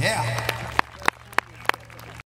Yeah.